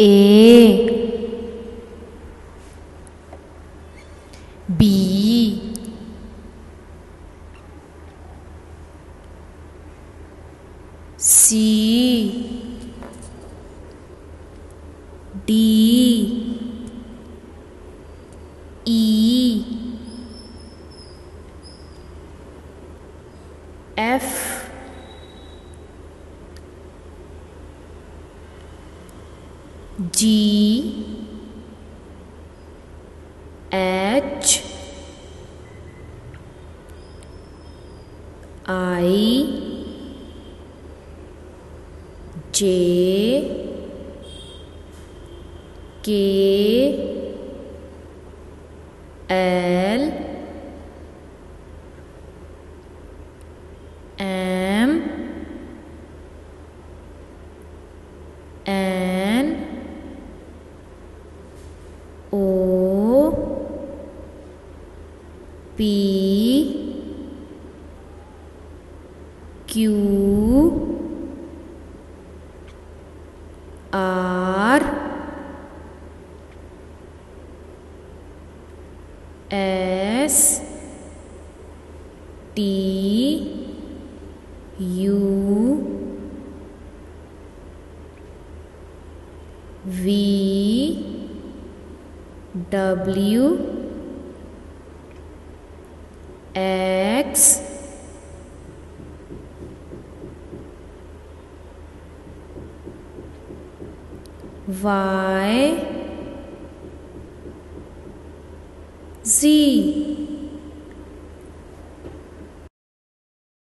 A B C D E F G H I J K L M N O P Q R S T U V W X Y Z